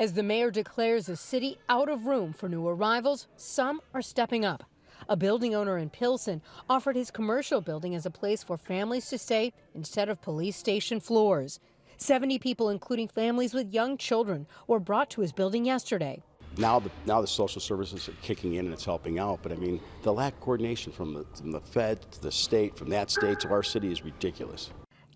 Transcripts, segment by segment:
As the mayor declares the city out of room for new arrivals, some are stepping up. A building owner in Pilsen offered his commercial building as a place for families to stay instead of police station floors. 70 people, including families with young children, were brought to his building yesterday. Now the, now the social services are kicking in and it's helping out, but I mean, the lack of coordination from the, from the Fed to the state, from that state to our city is ridiculous.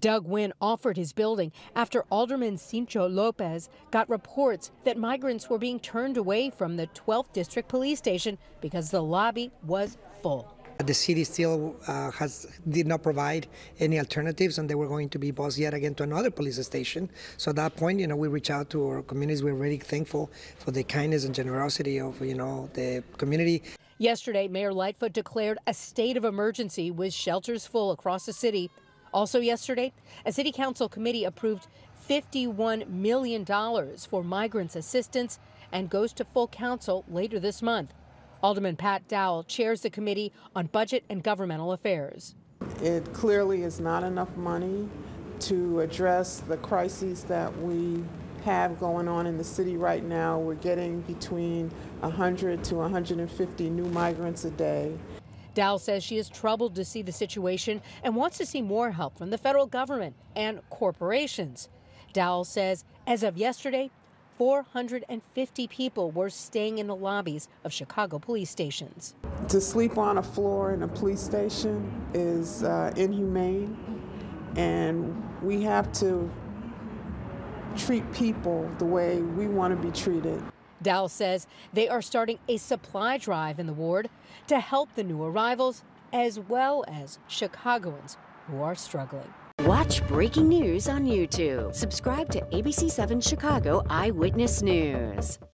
Doug Wynn offered his building after Alderman Sigcho Lopez got reports that migrants were being turned away from the 12th District Police Station because the lobby was full. The city still uh, has did not provide any alternatives, and they were going to be bused yet again to another police station. So at that point, you know, we reach out to our communities. We're really thankful for the kindness and generosity of you know the community. Yesterday, Mayor Lightfoot declared a state of emergency with shelters full across the city. Also, yesterday, a city council committee approved $51 million for migrants assistance and goes to full council later this month. Alderman Pat Dowell chairs the Committee on Budget and Governmental Affairs. It clearly is not enough money to address the crises that we have going on in the city right now. We're getting between 100 to 150 new migrants a day. Dowell says she is troubled to see the situation and wants to see more help from the federal government and corporations. Dowell says as of yesterday, 450 people were staying in the lobbies of Chicago police stations. To sleep on a floor in a police station is uh, inhumane, and we have to treat people the way we want to be treated. Dowell says they are starting a supply drive in the ward to help the new arrivals as well as Chicagoans who are struggling. Watch breaking news on YouTube. Subscribe to ABC7 Chicago Eyewitness News.